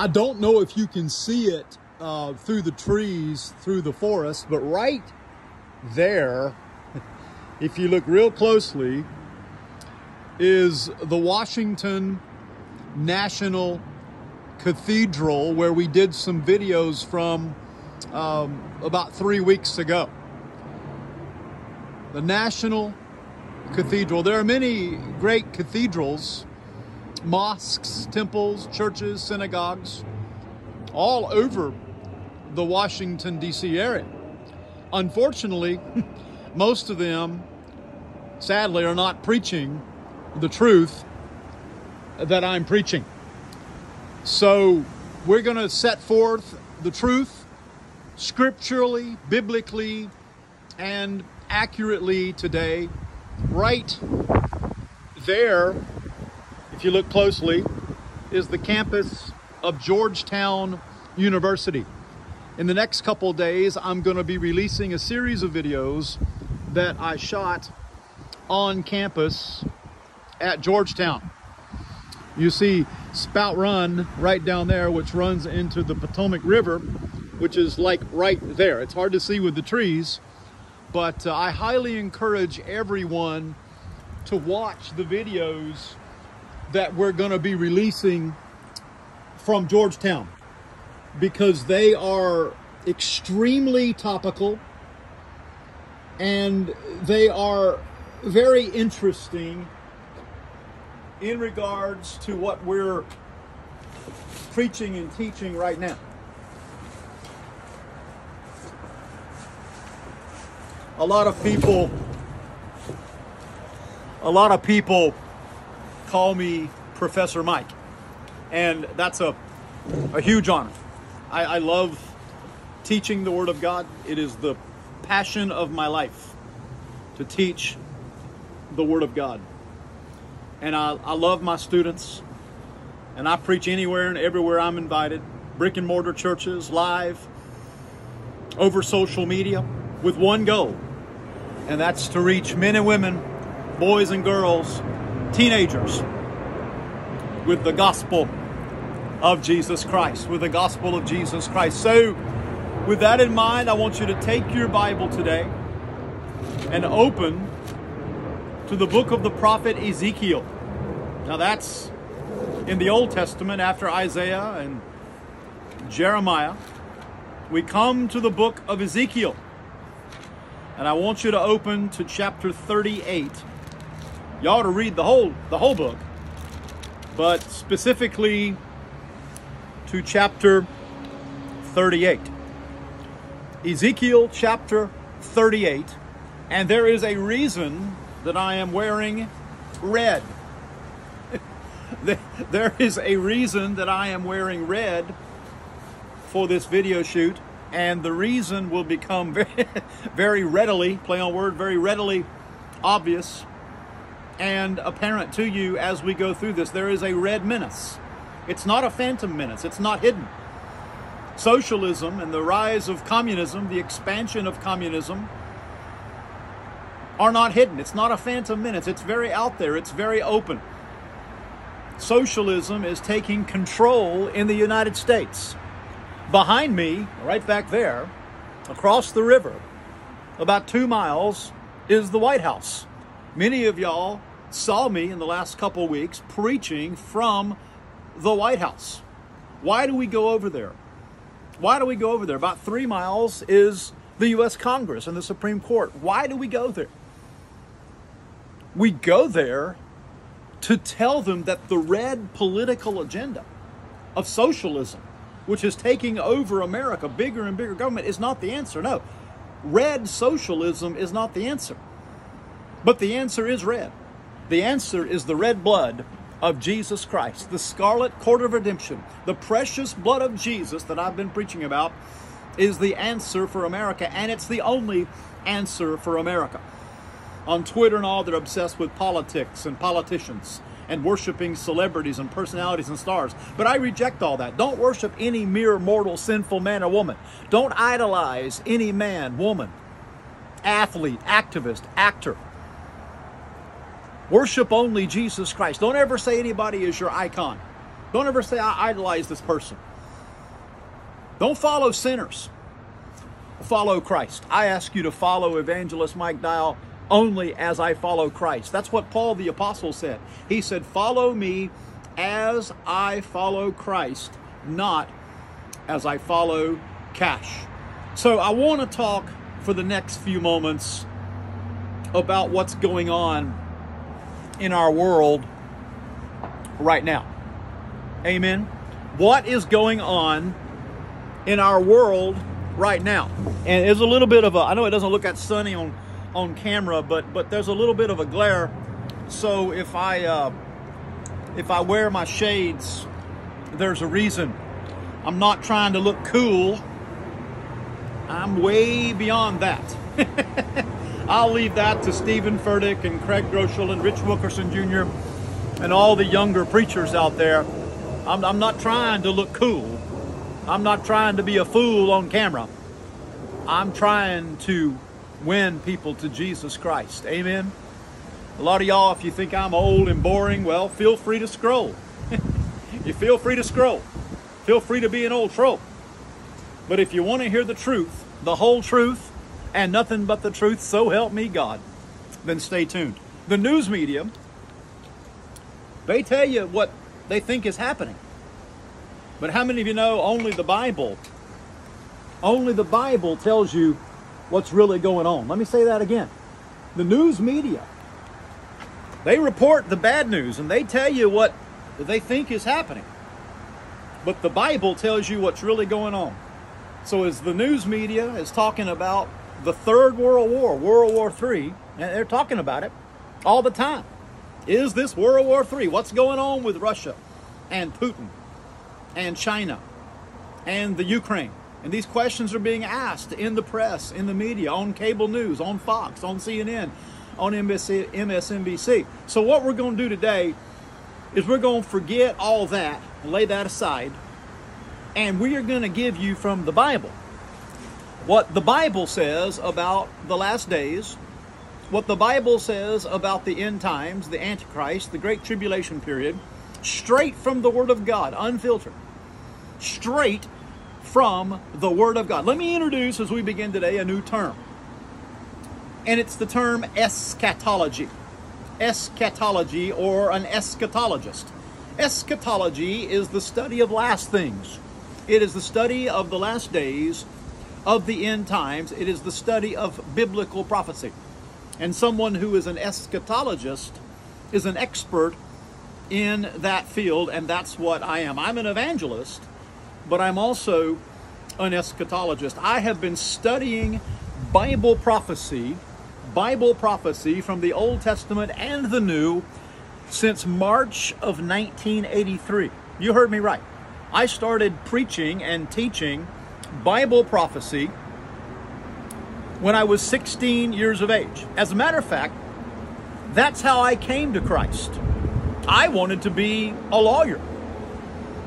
I don't know if you can see it uh, through the trees, through the forest, but right there, if you look real closely, is the Washington National Cathedral where we did some videos from um, about three weeks ago. The National Cathedral. There are many great cathedrals, mosques, temples, churches, synagogues, all over the Washington, D.C. area. Unfortunately, most of them, sadly, are not preaching the truth that I'm preaching. So we're going to set forth the truth scripturally, biblically, and accurately today. Right there, if you look closely, is the campus of Georgetown University. In the next couple days, I'm going to be releasing a series of videos that I shot on campus at Georgetown. You see Spout Run right down there, which runs into the Potomac River, which is like right there. It's hard to see with the trees, but uh, I highly encourage everyone to watch the videos that we're going to be releasing from Georgetown because they are extremely topical and they are very interesting in regards to what we're preaching and teaching right now. A lot of people a lot of people call me Professor Mike, and that's a, a huge honor. I, I love teaching the Word of God. It is the passion of my life to teach the Word of God. And I, I love my students, and I preach anywhere and everywhere I'm invited brick and mortar churches, live, over social media, with one goal, and that's to reach men and women boys and girls, teenagers, with the gospel of Jesus Christ, with the gospel of Jesus Christ. So, with that in mind, I want you to take your Bible today and open to the book of the prophet Ezekiel. Now, that's in the Old Testament after Isaiah and Jeremiah. We come to the book of Ezekiel. And I want you to open to chapter 38 ought to read the whole the whole book, but specifically to chapter 38. Ezekiel chapter 38, and there is a reason that I am wearing red. there is a reason that I am wearing red for this video shoot, and the reason will become very, very readily, play on word, very readily obvious and apparent to you as we go through this. There is a red menace. It's not a phantom menace, it's not hidden. Socialism and the rise of communism, the expansion of communism, are not hidden. It's not a phantom menace. It's very out there, it's very open. Socialism is taking control in the United States. Behind me, right back there, across the river, about two miles, is the White House. Many of y'all saw me in the last couple weeks preaching from the White House. Why do we go over there? Why do we go over there? About three miles is the U.S. Congress and the Supreme Court. Why do we go there? We go there to tell them that the red political agenda of socialism, which is taking over America, bigger and bigger government, is not the answer. No, red socialism is not the answer. But the answer is red. The answer is the red blood of Jesus Christ, the scarlet cord of redemption, the precious blood of Jesus that I've been preaching about is the answer for America, and it's the only answer for America. On Twitter and all, they're obsessed with politics and politicians and worshiping celebrities and personalities and stars. But I reject all that. Don't worship any mere mortal, sinful man or woman. Don't idolize any man, woman, athlete, activist, actor. Worship only Jesus Christ. Don't ever say anybody is your icon. Don't ever say, I idolize this person. Don't follow sinners. Follow Christ. I ask you to follow Evangelist Mike Dyal only as I follow Christ. That's what Paul the Apostle said. He said, Follow me as I follow Christ, not as I follow cash. So I want to talk for the next few moments about what's going on in our world right now. Amen. What is going on in our world right now? And there's a little bit of a I know it doesn't look that sunny on on camera, but but there's a little bit of a glare. So if I uh, if I wear my shades, there's a reason. I'm not trying to look cool. I'm way beyond that. I'll leave that to Stephen Furtick and Craig Groeschel and Rich Wilkerson Jr. and all the younger preachers out there. I'm, I'm not trying to look cool. I'm not trying to be a fool on camera. I'm trying to win people to Jesus Christ. Amen. A lot of y'all, if you think I'm old and boring, well, feel free to scroll. you feel free to scroll. Feel free to be an old troll. But if you want to hear the truth, the whole truth, and nothing but the truth, so help me God, then stay tuned. The news media, they tell you what they think is happening. But how many of you know only the Bible, only the Bible tells you what's really going on? Let me say that again. The news media, they report the bad news and they tell you what they think is happening. But the Bible tells you what's really going on. So as the news media is talking about the Third World War, World War III, and they're talking about it all the time. Is this World War III? What's going on with Russia and Putin? and China and the Ukraine. And these questions are being asked in the press, in the media, on cable news, on Fox, on CNN, on MSNBC. So, what we're going to do today is we're going to forget all that and lay that aside, and we are going to give you from the Bible what the Bible says about the last days, what the Bible says about the end times, the Antichrist, the Great Tribulation period straight from the Word of God, unfiltered, straight from the Word of God. Let me introduce, as we begin today, a new term. And it's the term eschatology. Eschatology, or an eschatologist. Eschatology is the study of last things, it is the study of the last days, of the end times, it is the study of biblical prophecy. And someone who is an eschatologist is an expert in that field, and that's what I am. I'm an evangelist, but I'm also an eschatologist. I have been studying Bible prophecy, Bible prophecy from the Old Testament and the New since March of 1983. You heard me right. I started preaching and teaching Bible prophecy when I was 16 years of age. As a matter of fact, that's how I came to Christ. I wanted to be a lawyer.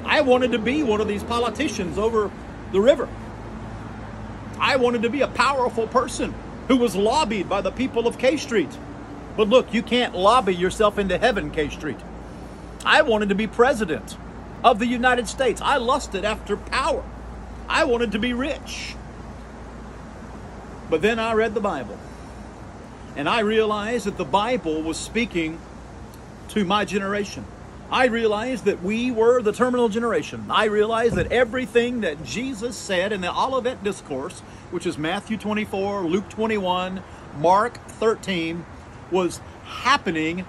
I wanted to be one of these politicians over the river. I wanted to be a powerful person who was lobbied by the people of K Street. But look, you can't lobby yourself into heaven, K Street. I wanted to be president of the United States. I lusted after power. I wanted to be rich. But then I read the Bible. And I realized that the Bible was speaking to my generation. I realized that we were the terminal generation. I realized that everything that Jesus said in the Olivet Discourse, which is Matthew 24, Luke 21, Mark 13, was happening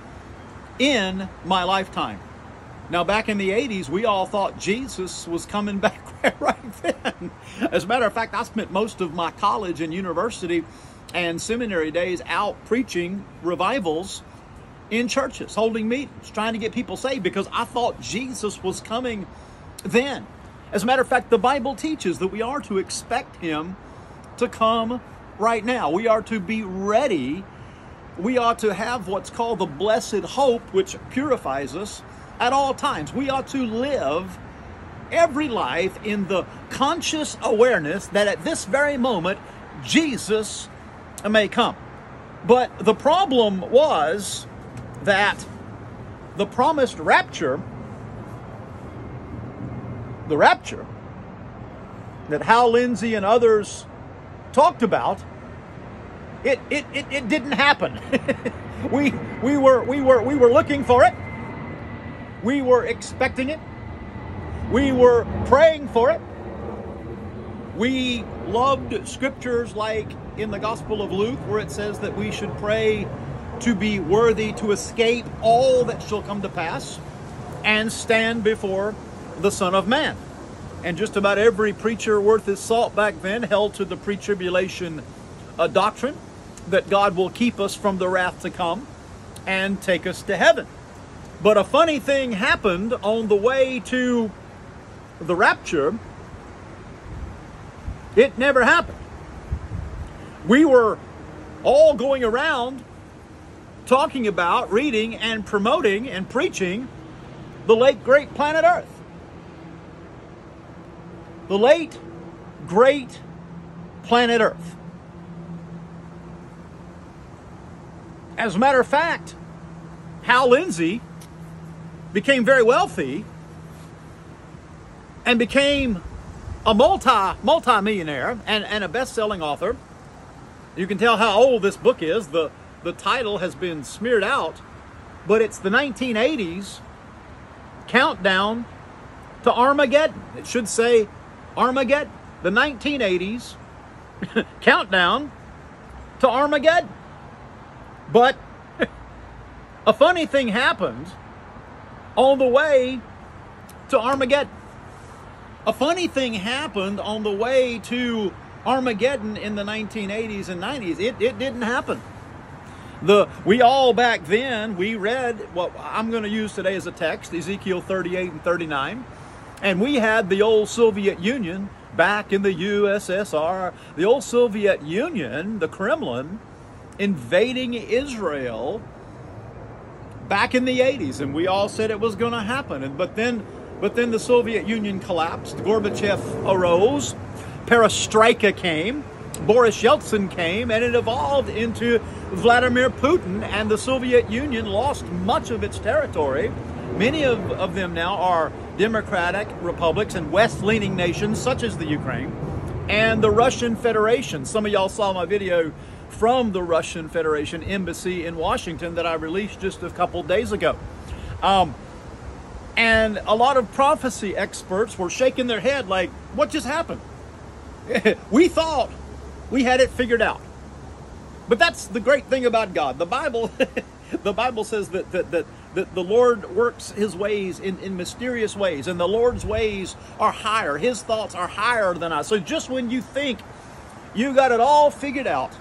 in my lifetime. Now, back in the 80s, we all thought Jesus was coming back right then. As a matter of fact, I spent most of my college and university and seminary days out preaching revivals in churches, holding meetings, trying to get people saved because I thought Jesus was coming then. As a matter of fact, the Bible teaches that we are to expect Him to come right now. We are to be ready. We ought to have what's called the blessed hope, which purifies us at all times. We ought to live every life in the conscious awareness that at this very moment, Jesus may come. But the problem was that the promised rapture, the rapture, that Hal Lindsey and others talked about, it, it, it, it didn't happen. we, we, were, we, were, we were looking for it. We were expecting it. We were praying for it. We loved scriptures like in the Gospel of Luke, where it says that we should pray to be worthy to escape all that shall come to pass and stand before the Son of Man. And just about every preacher worth his salt back then held to the pre tribulation uh, doctrine that God will keep us from the wrath to come and take us to heaven. But a funny thing happened on the way to the rapture. It never happened. We were all going around talking about, reading, and promoting and preaching the late great planet Earth. The late great planet Earth. As a matter of fact, Hal Lindsey became very wealthy and became a multi multi millionaire and, and a best selling author. You can tell how old this book is. The the title has been smeared out, but it's the 1980s countdown to Armageddon. It should say Armageddon. The 1980s countdown to Armageddon. But a funny thing happened on the way to Armageddon. A funny thing happened on the way to Armageddon in the 1980s and 90s. It, it didn't happen. The we all back then we read what I'm going to use today as a text, Ezekiel 38 and 39, and we had the old Soviet Union back in the USSR, the old Soviet Union, the Kremlin, invading Israel back in the 80s, and we all said it was going to happen. And but then, but then the Soviet Union collapsed. Gorbachev arose. Perestroika came. Boris Yeltsin came, and it evolved into Vladimir Putin, and the Soviet Union lost much of its territory. Many of, of them now are democratic republics and west leaning nations, such as the Ukraine, and the Russian Federation. Some of y'all saw my video from the Russian Federation embassy in Washington that I released just a couple days ago. Um, and a lot of prophecy experts were shaking their head like, what just happened? we thought we had it figured out. But that's the great thing about God. The Bible, the Bible says that, that, that, that the Lord works his ways in, in mysterious ways, and the Lord's ways are higher. His thoughts are higher than us. So just when you think you got it all figured out,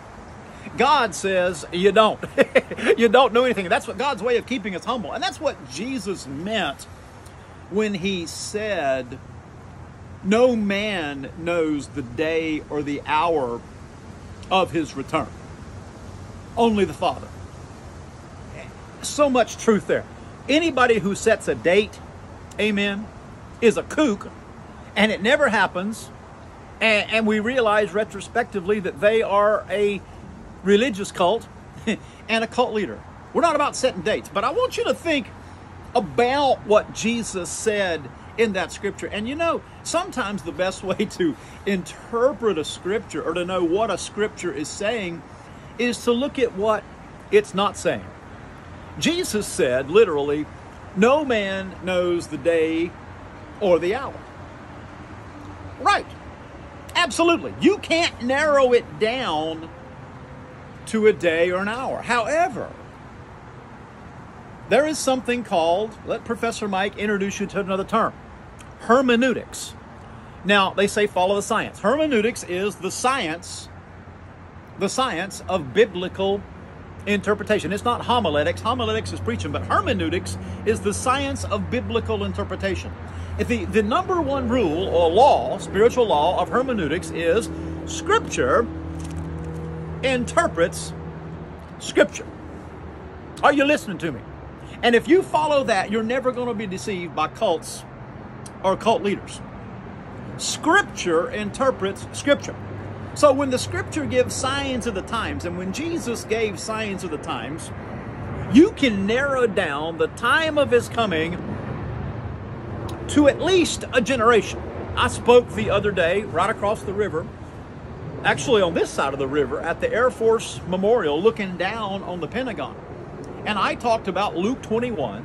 God says you don't. you don't know anything. That's what God's way of keeping us humble. And that's what Jesus meant when he said, No man knows the day or the hour of his return. Only the Father. So much truth there. Anybody who sets a date, amen, is a kook, and it never happens. And, and we realize retrospectively that they are a religious cult and a cult leader. We're not about setting dates, but I want you to think about what Jesus said in that scripture. And you know, sometimes the best way to interpret a scripture or to know what a scripture is saying is to look at what it's not saying. Jesus said, literally, no man knows the day or the hour. Right. Absolutely. You can't narrow it down to a day or an hour. However, there is something called, let Professor Mike introduce you to another term hermeneutics. Now, they say follow the science. Hermeneutics is the science, the science of biblical interpretation. It's not homiletics. Homiletics is preaching, but hermeneutics is the science of biblical interpretation. If the, the number one rule or law, spiritual law of hermeneutics is scripture interprets Scripture. Are you listening to me? And if you follow that, you're never going to be deceived by cults or cult leaders. Scripture interprets Scripture. So when the Scripture gives signs of the times, and when Jesus gave signs of the times, you can narrow down the time of His coming to at least a generation. I spoke the other day right across the river, actually on this side of the river at the Air Force Memorial, looking down on the Pentagon. And I talked about Luke 21,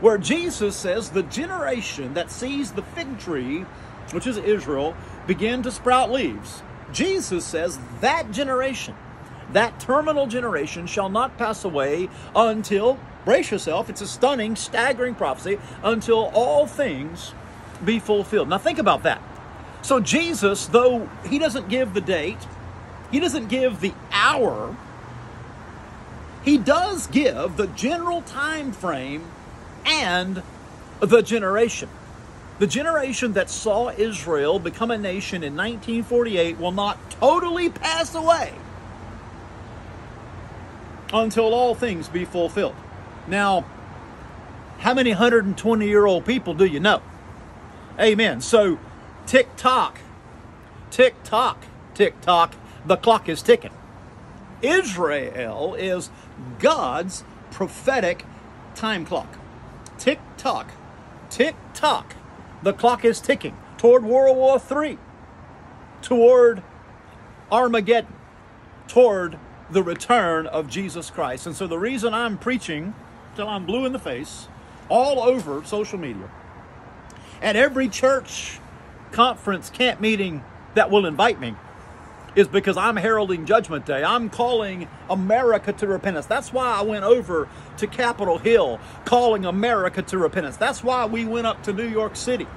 where Jesus says, The generation that sees the fig tree, which is Israel, begin to sprout leaves. Jesus says that generation, that terminal generation, shall not pass away until, brace yourself, it's a stunning, staggering prophecy, until all things be fulfilled. Now think about that. So Jesus, though he doesn't give the date, he doesn't give the hour, he does give the general time frame and the generation. The generation that saw Israel become a nation in 1948 will not totally pass away until all things be fulfilled. Now, how many 120 year old people do you know? Amen. So, tick tock, tick tock, tick tock, the clock is ticking. Israel is God's prophetic time clock. Tick tock, tick tock, the clock is ticking toward World War III, toward Armageddon, toward the return of Jesus Christ. And so the reason I'm preaching till I'm blue in the face all over social media, at every church conference, camp meeting that will invite me, is because I'm heralding Judgment Day. I'm calling America to repentance. That's why I went over to Capitol Hill calling America to repentance. That's why we went up to New York City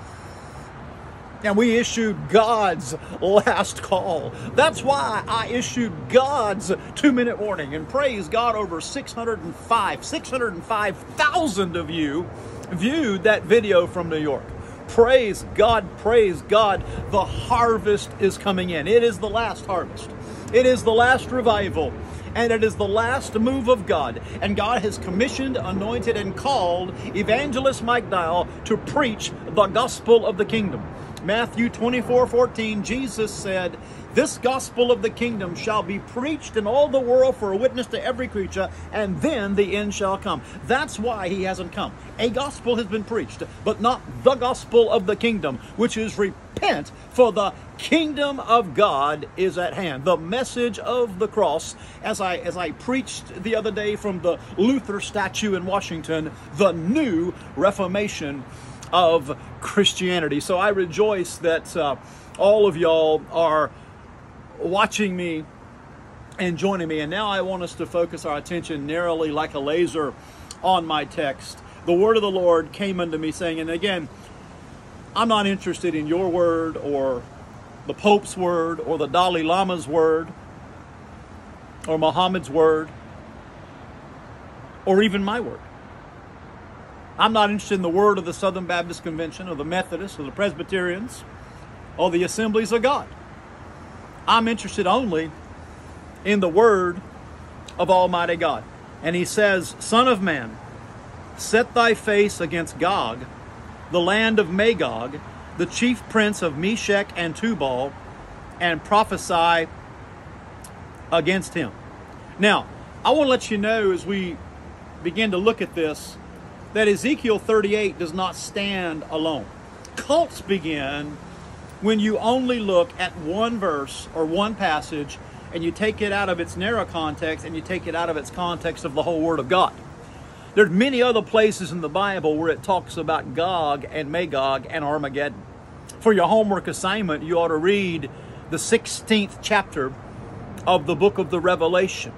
and we issued God's last call. That's why I issued God's two minute warning and praise God over 605, 605,000 of you viewed that video from New York. Praise God, praise God. The harvest is coming in. It is the last harvest, it is the last revival, and it is the last move of God. And God has commissioned, anointed, and called evangelist Mike Dyal to preach the gospel of the kingdom. Matthew 24 14, Jesus said, This gospel of the kingdom shall be preached in all the world for a witness to every creature, and then the end shall come. That's why he hasn't come. A gospel has been preached, but not the gospel of the kingdom, which is repent, for the kingdom of God is at hand. The message of the cross, as I as I preached the other day from the Luther statue in Washington, the new Reformation of Christianity. So I rejoice that uh, all of y'all are watching me and joining me. And now I want us to focus our attention narrowly like a laser on my text. The word of the Lord came unto me saying, and again, I'm not interested in your word or the Pope's word or the Dalai Lama's word or Muhammad's word or even my word. I'm not interested in the word of the Southern Baptist Convention or the Methodists or the Presbyterians or the Assemblies of God. I'm interested only in the word of Almighty God. And he says, Son of man, set thy face against Gog, the land of Magog, the chief prince of Meshech and Tubal, and prophesy against him. Now, I want to let you know as we begin to look at this that Ezekiel 38 does not stand alone. Cults begin when you only look at one verse or one passage and you take it out of its narrow context and you take it out of its context of the whole Word of God. There's many other places in the Bible where it talks about Gog and Magog and Armageddon. For your homework assignment, you ought to read the 16th chapter of the book of the Revelation,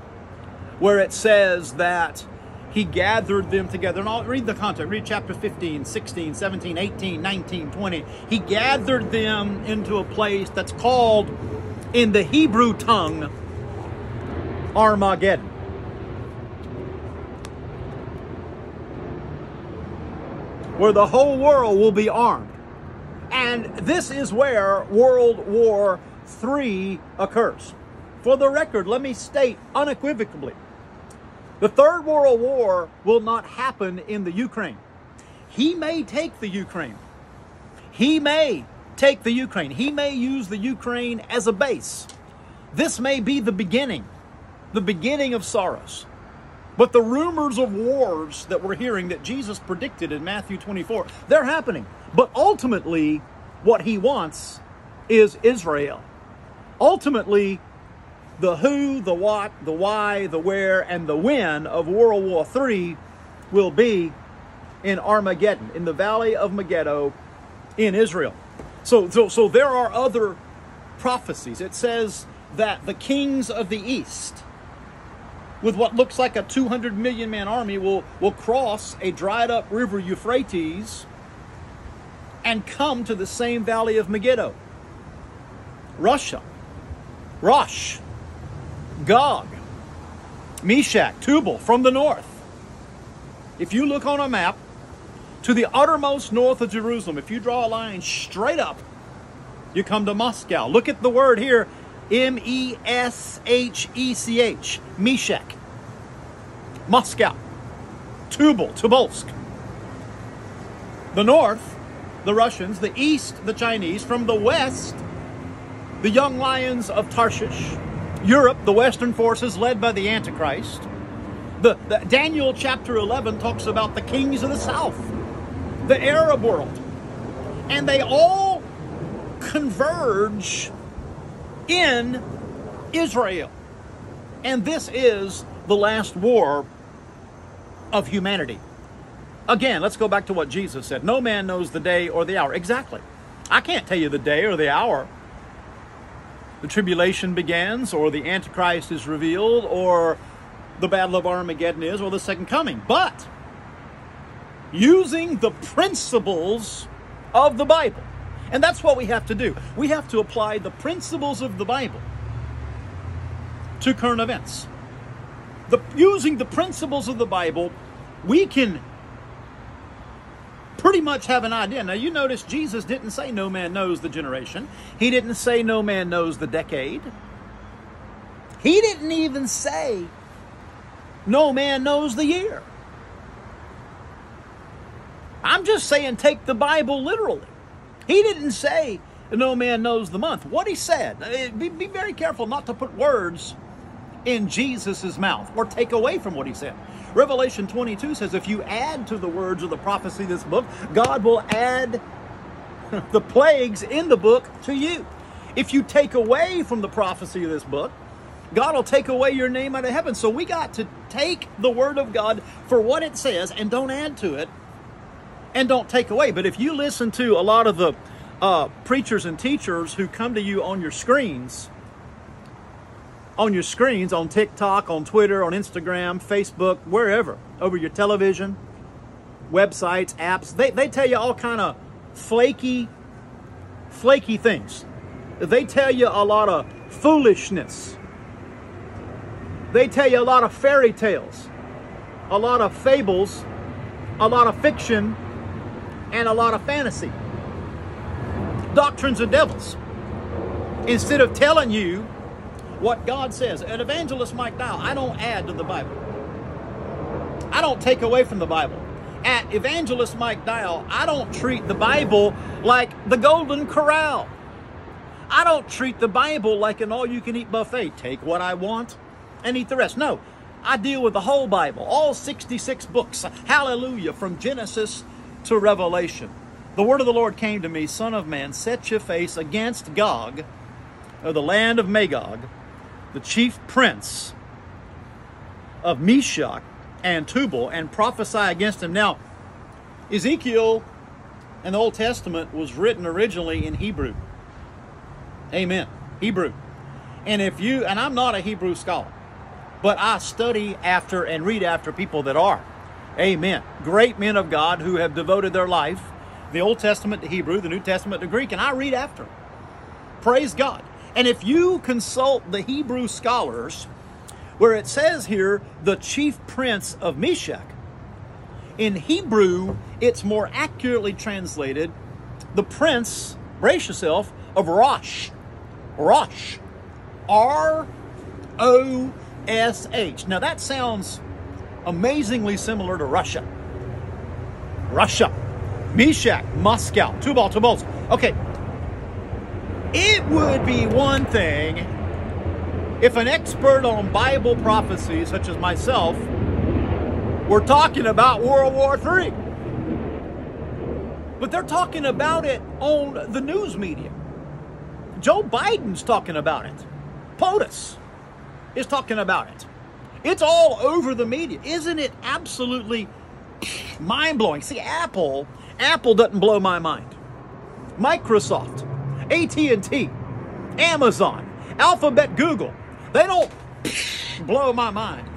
where it says that he gathered them together. And I'll read the context. Read chapter 15, 16, 17, 18, 19, 20. He gathered them into a place that's called, in the Hebrew tongue, Armageddon. Where the whole world will be armed. And this is where World War III occurs. For the record, let me state unequivocally the Third World War will not happen in the Ukraine. He may take the Ukraine. He may take the Ukraine. He may use the Ukraine as a base. This may be the beginning, the beginning of sorrows. But the rumors of wars that we're hearing that Jesus predicted in Matthew 24, they're happening. But ultimately, what he wants is Israel. Ultimately, the who, the what, the why, the where, and the when of World War III will be in Armageddon, in the valley of Megiddo in Israel. So, so, so there are other prophecies. It says that the kings of the east, with what looks like a 200 million man army, will, will cross a dried up river Euphrates and come to the same valley of Megiddo. Russia, Rosh, Gog, Meshech, Tubal from the north. If you look on a map, to the uttermost north of Jerusalem, if you draw a line straight up, you come to Moscow. Look at the word here M E S H E C H, Meshech. Moscow. Tubal, Tobolsk. The north, the Russians. The east, the Chinese. From the west, the young lions of Tarshish. Europe, the western forces led by the Antichrist. The, the, Daniel chapter 11 talks about the kings of the south, the Arab world. And they all converge in Israel. And this is the last war of humanity. Again, let's go back to what Jesus said. No man knows the day or the hour. Exactly. I can't tell you the day or the hour the tribulation begins, or the Antichrist is revealed, or the Battle of Armageddon is, or the second coming. But using the principles of the Bible. And that's what we have to do. We have to apply the principles of the Bible to current events. The, using the principles of the Bible, we can pretty much have an idea. Now, you notice Jesus didn't say no man knows the generation, he didn't say no man knows the decade. He didn't even say no man knows the year. I'm just saying take the Bible literally. He didn't say no man knows the month. What he said, uh, be, be very careful not to put words in Jesus' mouth or take away from what he said. Revelation 22 says if you add to the words of the prophecy of this book, God will add the plagues in the book to you. If you take away from the prophecy of this book, God will take away your name out of heaven. So we got to take the word of God for what it says and don't add to it and don't take away. But if you listen to a lot of the uh, preachers and teachers who come to you on your screens, on your screens, on TikTok, on Twitter, on Instagram, Facebook, wherever, over your television, websites, apps. They, they tell you all kind of flaky, flaky things. They tell you a lot of foolishness. They tell you a lot of fairy tales, a lot of fables, a lot of fiction, and a lot of fantasy. Doctrines of devils. Instead of telling you what God says. An evangelist Mike Dyal, I don't add to the Bible. I don't take away from the Bible. At Evangelist Mike Dyal, I don't treat the Bible like the Golden Corral. I don't treat the Bible like an all you can eat buffet. Take what I want and eat the rest. No, I deal with the whole Bible, all 66 books. Hallelujah, from Genesis to Revelation. The word of the Lord came to me, Son of man, set your face against Gog, of the land of Magog, the chief prince of Meshech and Tubal and prophesy against him. Now, Ezekiel in the Old Testament was written originally in Hebrew. Amen. Hebrew. And if you, and I'm not a Hebrew scholar, but I study after and read after people that are. Amen. Great men of God who have devoted their life, the Old Testament to Hebrew, the New Testament to Greek, and I read after. Praise God. And if you consult the Hebrew scholars, where it says here, the chief prince of Meshech, in Hebrew, it's more accurately translated, the prince, brace yourself, of Rosh. Rosh. R O S H. Now that sounds amazingly similar to Russia. Russia. Meshech, Moscow, Tubal, Tobolsk. Okay, it would be one thing if an expert on Bible prophecy, such as myself, were talking about World War III. But they're talking about it on the news media. Joe Biden's talking about it. POTUS is talking about it. It's all over the media. Isn't it absolutely mind blowing? See, Apple, Apple doesn't blow my mind. Microsoft, AT&T, Amazon, Alphabet, Google, they don't blow my mind.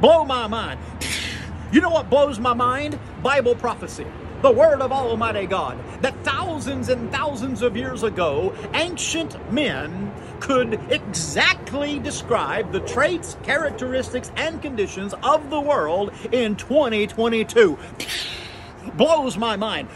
Blow my mind. You know what blows my mind? Bible prophecy. The word of Almighty God. That thousands and thousands of years ago, ancient men could exactly describe the traits, characteristics, and conditions of the world in 2022. Blows my mind.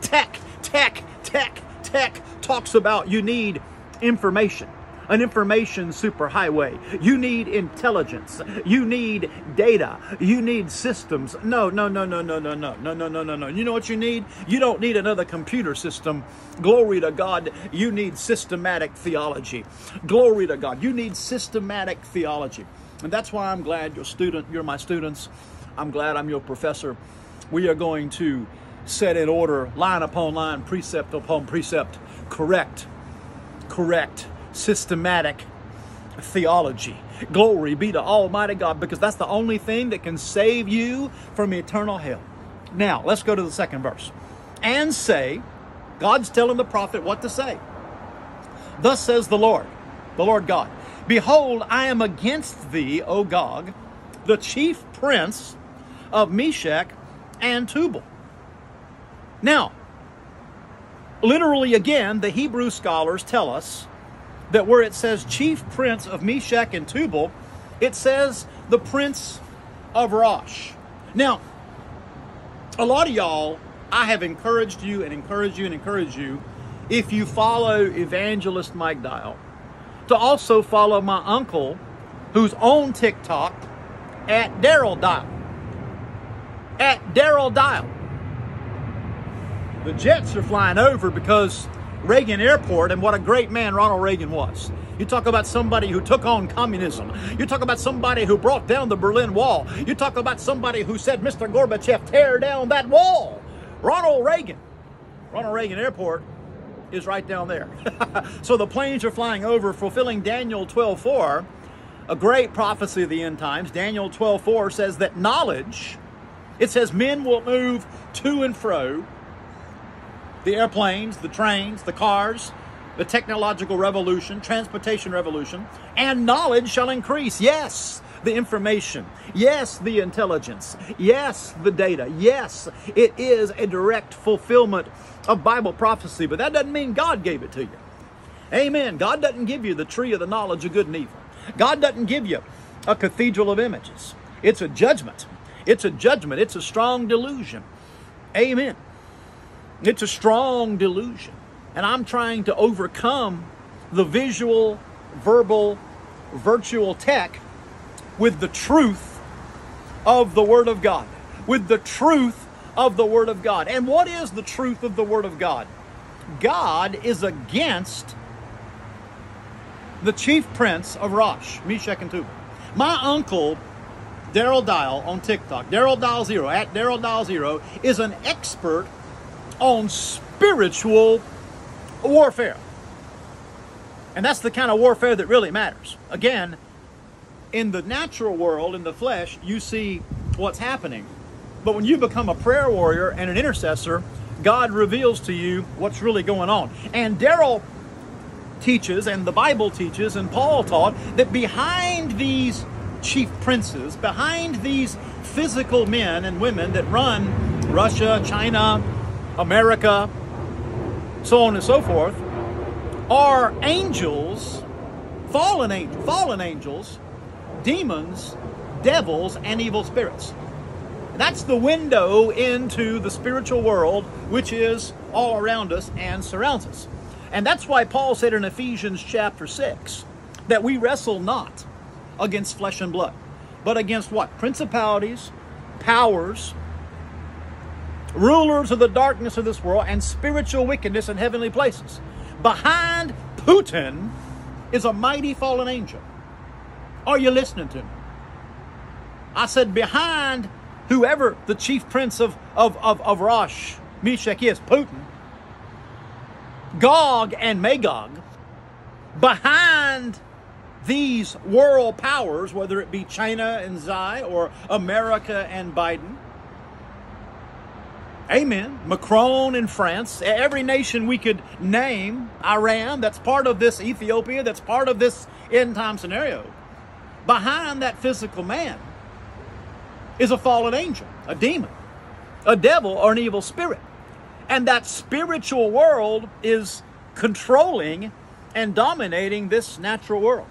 Tech, tech, tech, tech talks about you need information an information superhighway. You need intelligence. You need data. You need systems. No, no, no, no, no, no, no, no, no, no, no, no. You know what you need? You don't need another computer system. Glory to God. You need systematic theology. Glory to God. You need systematic theology. And that's why I'm glad you're student, you're my students. I'm glad I'm your professor. We are going to set in order, line upon line, precept upon precept, correct, correct systematic theology. Glory be to Almighty God because that's the only thing that can save you from eternal hell. Now, let's go to the second verse. And say, God's telling the prophet what to say. Thus says the Lord, the Lord God, Behold, I am against thee, O Gog, the chief prince of Meshech and Tubal. Now, literally again, the Hebrew scholars tell us that where it says chief prince of Meshech and Tubal, it says the prince of Rosh. Now, a lot of y'all, I have encouraged you and encouraged you and encouraged you, if you follow evangelist Mike Dyal, to also follow my uncle who's on TikTok at Daryl Dial. At Daryl Dial. The jets are flying over because Reagan Airport and what a great man Ronald Reagan was. You talk about somebody who took on communism. You talk about somebody who brought down the Berlin Wall. You talk about somebody who said, Mr. Gorbachev, tear down that wall. Ronald Reagan. Ronald Reagan Airport is right down there. so the planes are flying over, fulfilling Daniel 12:4, a great prophecy of the end times. Daniel 12:4 says that knowledge, it says men will move to and fro the airplanes, the trains, the cars, the technological revolution, transportation revolution, and knowledge shall increase. Yes, the information. Yes, the intelligence. Yes, the data. Yes, it is a direct fulfillment of Bible prophecy, but that doesn't mean God gave it to you. Amen. God doesn't give you the tree of the knowledge of good and evil. God doesn't give you a cathedral of images. It's a judgment. It's a judgment. It's a strong delusion. Amen. It's a strong delusion. And I'm trying to overcome the visual, verbal, virtual tech with the truth of the Word of God. With the truth of the Word of God. And what is the truth of the Word of God? God is against the chief prince of Rosh, Meshech and Tubal. My uncle, Daryl Dial on TikTok, Daryl Dial Zero, at Daryl Dial Zero, is an expert on spiritual warfare. And that's the kind of warfare that really matters. Again, in the natural world, in the flesh, you see what's happening. But when you become a prayer warrior and an intercessor, God reveals to you what's really going on. And Daryl teaches, and the Bible teaches, and Paul taught that behind these chief princes, behind these physical men and women that run Russia, China, America, so on and so forth, are angels, fallen angels, fallen angels, demons, devils, and evil spirits. That's the window into the spiritual world, which is all around us and surrounds us. And that's why Paul said in Ephesians chapter 6 that we wrestle not against flesh and blood, but against what? Principalities, powers, rulers of the darkness of this world, and spiritual wickedness in heavenly places. Behind Putin is a mighty fallen angel. Are you listening to me? I said, behind whoever the chief prince of, of, of, of Rosh Meshech is Putin, Gog and Magog, behind these world powers, whether it be China and Xi or America and Biden. Amen. Macron in France, every nation we could name, Iran, that's part of this Ethiopia, that's part of this end time scenario. Behind that physical man is a fallen angel, a demon, a devil, or an evil spirit. And that spiritual world is controlling and dominating this natural world.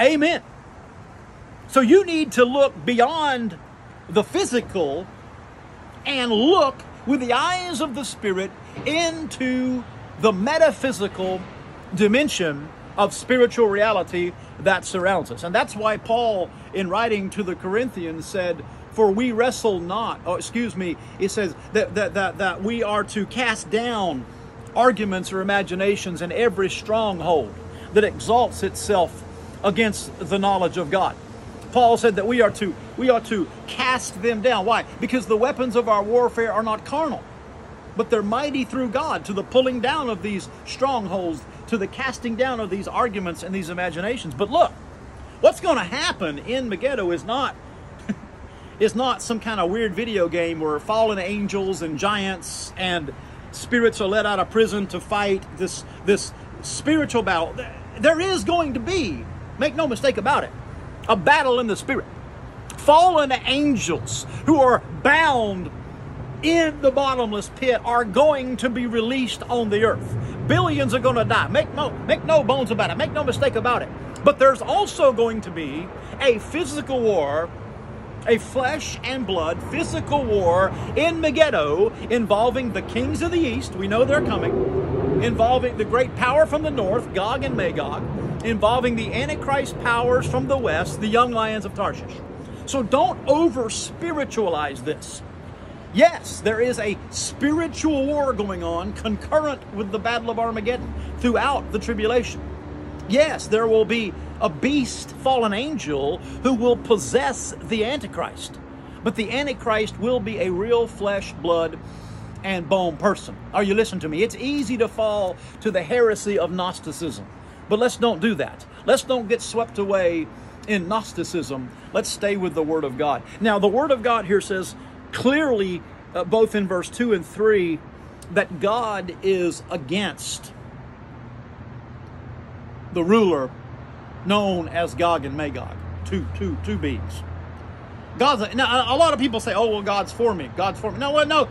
Amen. So you need to look beyond the physical and look with the eyes of the Spirit into the metaphysical dimension of spiritual reality that surrounds us. And that's why Paul, in writing to the Corinthians, said, For we wrestle not, or excuse me, he says that, that, that, that we are to cast down arguments or imaginations and every stronghold that exalts itself against the knowledge of God. Paul said that we are to we are to cast them down. Why? Because the weapons of our warfare are not carnal, but they're mighty through God to the pulling down of these strongholds, to the casting down of these arguments and these imaginations. But look, what's going to happen in Megiddo is not is not some kind of weird video game where fallen angels and giants and spirits are let out of prison to fight this this spiritual battle. There is going to be, make no mistake about it, a battle in the spirit. Fallen angels who are bound in the bottomless pit are going to be released on the earth. Billions are going to die. Make no, make no bones about it. Make no mistake about it. But there's also going to be a physical war, a flesh and blood physical war in Megiddo involving the kings of the east. We know they're coming. Involving the great power from the north, Gog and Magog. Involving the Antichrist powers from the west, the young lions of Tarshish. So don't over spiritualize this. Yes, there is a spiritual war going on concurrent with the Battle of Armageddon throughout the tribulation. Yes, there will be a beast, fallen angel, who will possess the Antichrist. But the Antichrist will be a real flesh, blood, and bone person. Are you listening to me? It's easy to fall to the heresy of Gnosticism. But let's don't do that. Let's don't get swept away in Gnosticism. Let's stay with the Word of God. Now, the Word of God here says clearly, uh, both in verse 2 and 3, that God is against the ruler known as Gog and Magog, two, two, two beings. God's now a lot of people say, "Oh, well, God's for me. God's for me." No, well, no,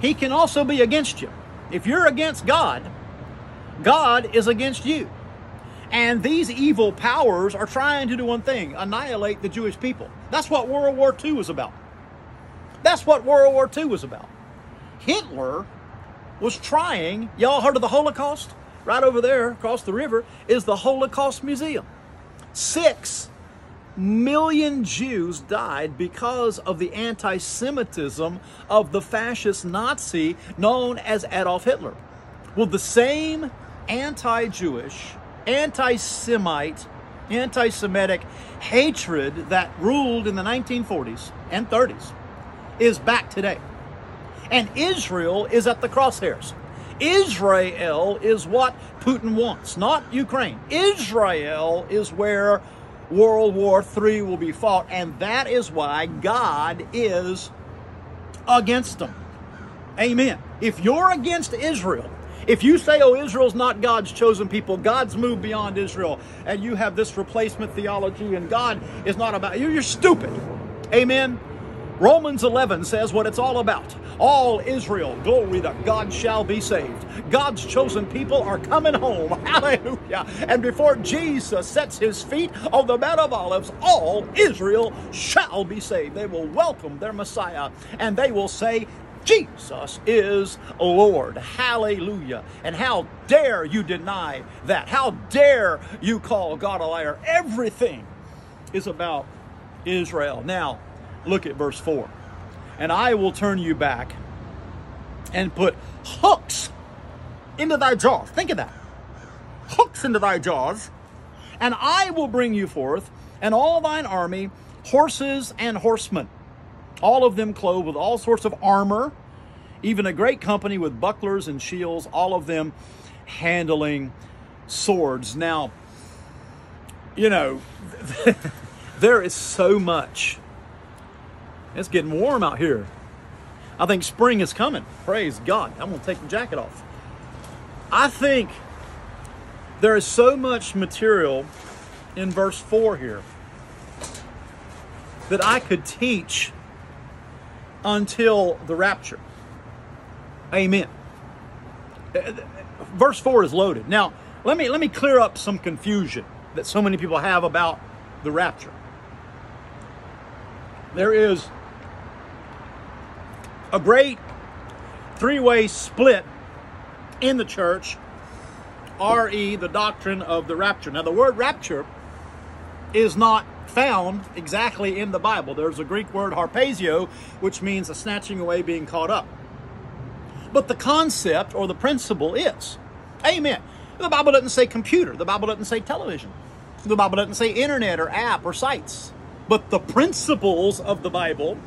He can also be against you. If you're against God, God is against you. And these evil powers are trying to do one thing annihilate the Jewish people. That's what World War II was about. That's what World War II was about. Hitler was trying, y'all heard of the Holocaust? Right over there across the river is the Holocaust Museum. Six million Jews died because of the anti Semitism of the fascist Nazi known as Adolf Hitler. Well, the same anti Jewish, anti Semite, anti Semitic hatred that ruled in the 1940s and 30s is back today. And Israel is at the crosshairs. Israel is what Putin wants, not Ukraine. Israel is where World War III will be fought, and that is why God is against them. Amen. If you're against Israel, if you say, oh, Israel's not God's chosen people, God's moved beyond Israel, and you have this replacement theology, and God is not about you, you're stupid. Amen. Romans 11 says what it's all about. All Israel, glory to God, shall be saved. God's chosen people are coming home. Hallelujah. And before Jesus sets his feet on the Mount of Olives, all Israel shall be saved. They will welcome their Messiah and they will say, Jesus is Lord. Hallelujah. And how dare you deny that? How dare you call God a liar? Everything is about Israel. Now, look at verse 4. And I will turn you back and put hooks into thy jaws. Think of that. Hooks into thy jaws. And I will bring you forth, and all thine army, horses and horsemen, all of them clothed with all sorts of armor, even a great company with bucklers and shields, all of them handling swords. Now, you know, there is so much. It's getting warm out here. I think spring is coming. Praise God. I'm going to take the jacket off. I think there is so much material in verse 4 here that I could teach until the rapture. Amen. Verse 4 is loaded. Now, let me let me clear up some confusion that so many people have about the rapture. There is a great three-way split in the church RE, the doctrine of the rapture. Now, the word rapture is not found exactly in the Bible. There's a Greek word harpazo, which means a snatching away, being caught up. But the concept or the principle is. Amen. The Bible doesn't say computer, the Bible doesn't say television, the Bible doesn't say internet or app or sites. But the principles of the Bible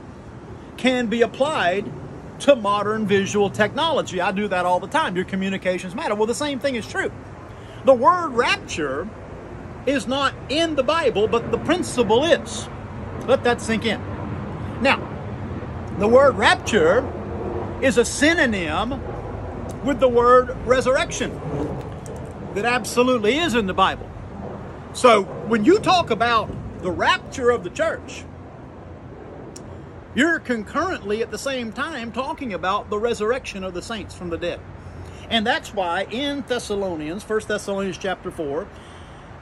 can be applied to modern visual technology. I do that all the time. Your communications matter. Well, the same thing is true. The word rapture is not in the Bible, but the principle is. Let that sink in. Now, the word rapture is a synonym with the word resurrection that absolutely is in the Bible. So when you talk about the rapture of the church, you're concurrently at the same time talking about the resurrection of the saints from the dead. And that's why in Thessalonians, 1 Thessalonians chapter 4,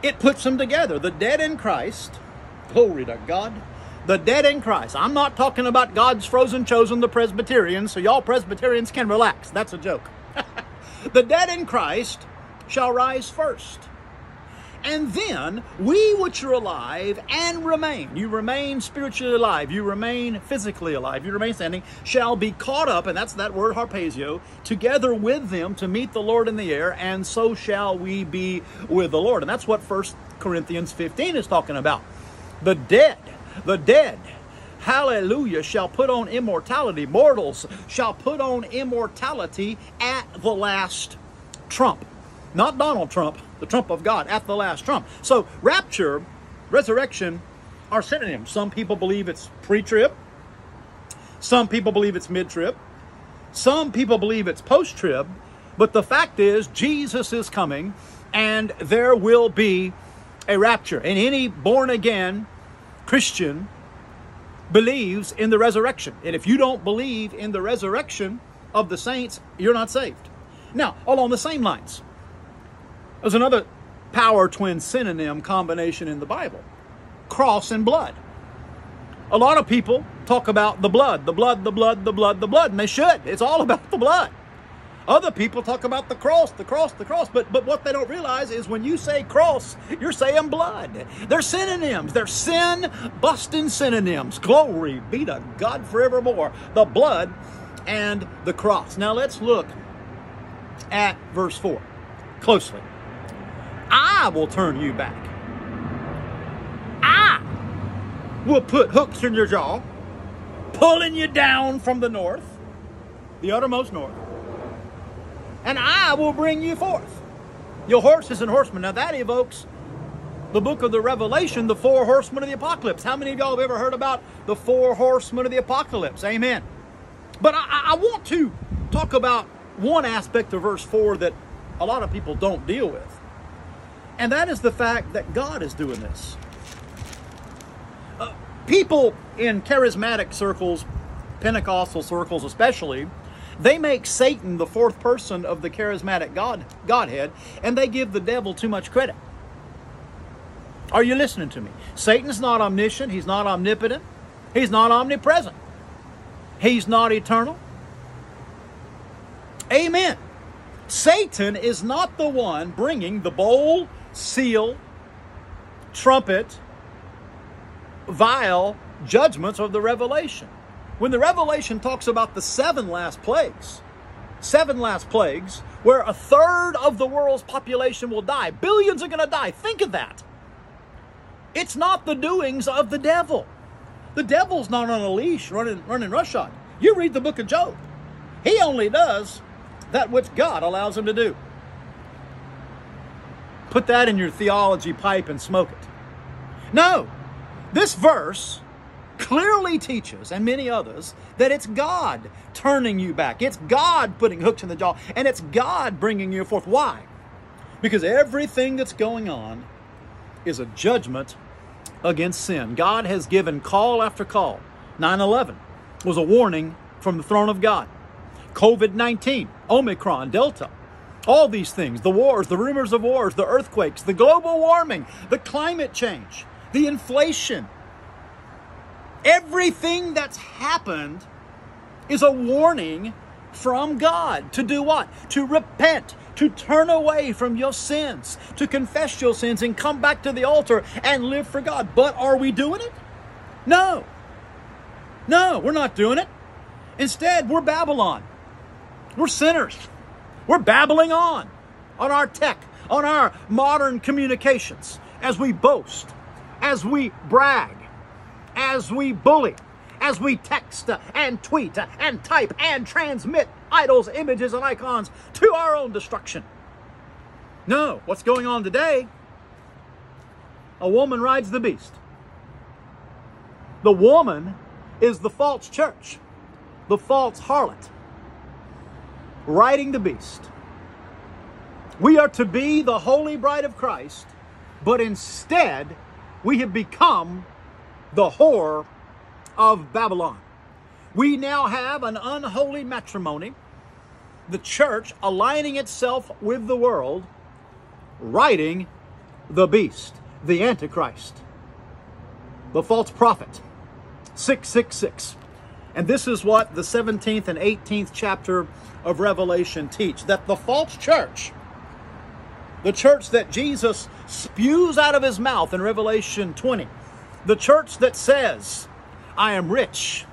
it puts them together. The dead in Christ, glory to God, the dead in Christ. I'm not talking about God's frozen chosen, the Presbyterians, so y'all Presbyterians can relax. That's a joke. the dead in Christ shall rise first. And then we which are alive and remain, you remain spiritually alive, you remain physically alive, you remain standing, shall be caught up, and that's that word harpazo, together with them to meet the Lord in the air, and so shall we be with the Lord. And that's what 1 Corinthians 15 is talking about. The dead, the dead, hallelujah, shall put on immortality. Mortals shall put on immortality at the last trump. Not Donald Trump, the trump of God, at the last trump. So, rapture, resurrection are synonyms. Some people believe it's pre trib, some people believe it's mid trib, some people believe it's post trib, but the fact is, Jesus is coming and there will be a rapture. And any born again Christian believes in the resurrection. And if you don't believe in the resurrection of the saints, you're not saved. Now, along the same lines, there's another power twin synonym combination in the Bible cross and blood. A lot of people talk about the blood, the blood, the blood, the blood, the blood, and they should. It's all about the blood. Other people talk about the cross, the cross, the cross, but but what they don't realize is when you say cross, you're saying blood. They're synonyms. They're sin busting synonyms. Glory be to God forevermore. The blood and the cross. Now let's look at verse 4 closely. I will turn you back. I will put hooks in your jaw, pulling you down from the north, the uttermost north, and I will bring you forth. Your horses and horsemen. Now that evokes the book of the Revelation, the four horsemen of the apocalypse. How many of y'all have ever heard about the four horsemen of the apocalypse? Amen. But I, I want to talk about one aspect of verse 4 that a lot of people don't deal with. And that is the fact that God is doing this. Uh, people in charismatic circles, Pentecostal circles especially, they make Satan the fourth person of the charismatic God, Godhead, and they give the devil too much credit. Are you listening to me? Satan's not omniscient, he's not omnipotent, he's not omnipresent, he's not eternal. Amen. Satan is not the one bringing the bowl seal, trumpet, vial judgments of the revelation. When the revelation talks about the seven last plagues, seven last plagues, where a third of the world's population will die, billions are going to die. Think of that. It's not the doings of the devil. The devil's not on a leash running, running roughshod. You read the book of Job. He only does that which God allows him to do. Put that in your theology pipe and smoke it. No, this verse clearly teaches, and many others, that it's God turning you back. It's God putting hooks in the jaw, and it's God bringing you forth. Why? Because everything that's going on is a judgment against sin. God has given call after call. 9 11 was a warning from the throne of God. COVID 19, Omicron, Delta, all these things the wars, the rumors of wars, the earthquakes, the global warming, the climate change, the inflation. Everything that's happened is a warning from God to do what? To repent, to turn away from your sins, to confess your sins and come back to the altar and live for God. But are we doing it? No. No, we're not doing it. Instead, we're Babylon. We're sinners. We're babbling on, on our tech, on our modern communications, as we boast, as we brag, as we bully, as we text and tweet and type and transmit idols, images, and icons to our own destruction. No, what's going on today? A woman rides the beast. The woman is the false church, the false harlot, riding the beast. We are to be the holy bride of Christ, but instead we have become the whore of Babylon. We now have an unholy matrimony, the church aligning itself with the world, riding the beast, the Antichrist, the false prophet. 666. And this is what the 17th and 18th chapter of Revelation teach that the false church, the church that Jesus spews out of his mouth in Revelation 20, the church that says, I am rich,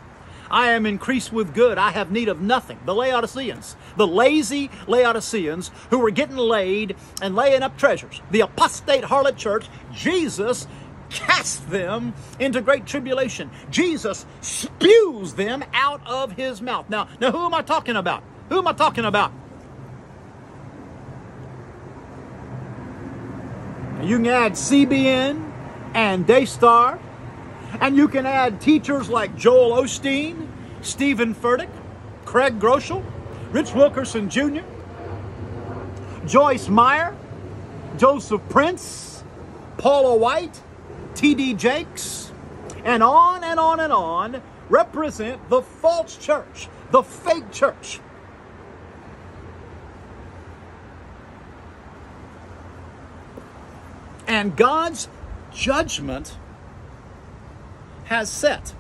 I am increased with good, I have need of nothing. The Laodiceans, the lazy Laodiceans who were getting laid and laying up treasures. The apostate harlot church, Jesus cast them into great tribulation. Jesus spews them out of his mouth. Now, now who am I talking about? Who am I talking about? You can add CBN and Daystar, and you can add teachers like Joel Osteen, Steven Furtick, Craig Groeschel, Rich Wilkerson Jr., Joyce Meyer, Joseph Prince, Paula White, T.D. Jakes, and on and on and on represent the false church, the fake church. And God's judgment has set.